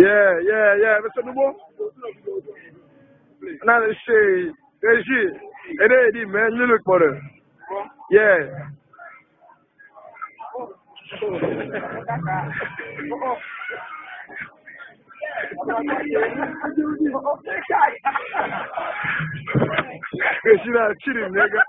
Yeah, yeah, yeah. Mr. Nubo. Now they say, they see, Hey, hey, did man, you look for it. Yeah. Cheating, nigga.